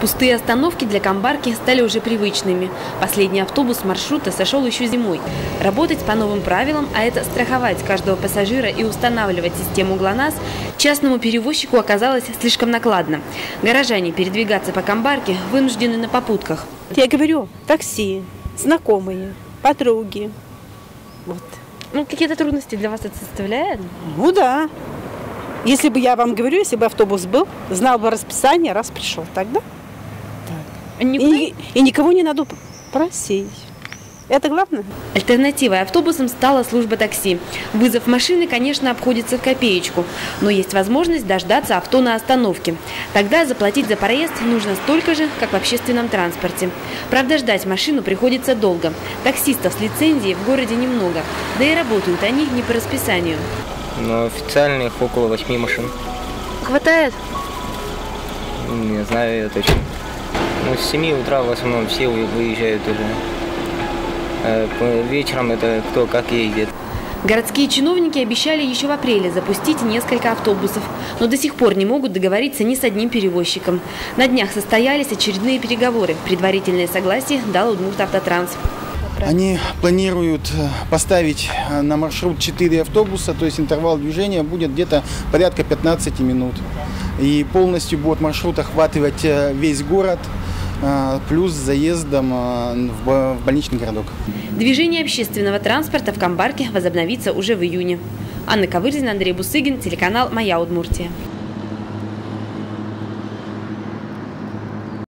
Пустые остановки для Камбарки стали уже привычными. Последний автобус маршрута сошел еще зимой. Работать по новым правилам, а это страховать каждого пассажира и устанавливать систему ГЛОНАСС, частному перевозчику оказалось слишком накладно. Горожане передвигаться по Камбарке вынуждены на попутках. Я говорю, такси, знакомые, подруги. Вот. Ну, какие-то трудности для вас это составляет? Ну да. Если бы я вам говорю, если бы автобус был, знал бы расписание, раз пришел, тогда. И, и никого не надо просить. Это главное. Альтернативой автобусам стала служба такси. Вызов машины, конечно, обходится в копеечку, но есть возможность дождаться авто на остановке. Тогда заплатить за проезд нужно столько же, как в общественном транспорте. Правда, ждать машину приходится долго. Таксистов с лицензией в городе немного, да и работают они не по расписанию. Но официальных около восьми машин. Хватает? Не знаю я точно. Ну, с 7 утра в основном все вы- выезжают уже. Э, Вечером это кто как ездит. Городские чиновники обещали еще в апреле запустить несколько автобусов, но до сих пор не могут договориться ни с одним перевозчиком. На днях состоялись очередные переговоры. Предварительное согласие дал Удмурт-Автотранс. Они планируют э, поставить э, на маршрут 4 автобуса, то есть интервал движения будет где-то порядка 15 минут. И полностью будет маршрут охватывать весь город, плюс с заездом бо- в больничный городок. Движение общественного транспорта в Камбарке возобновится уже в июне. Анна Ковырзина, Андрей Бусыгин, телеканал «Моя Удмуртия».